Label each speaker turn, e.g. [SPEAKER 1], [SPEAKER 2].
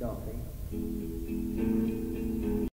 [SPEAKER 1] don't they?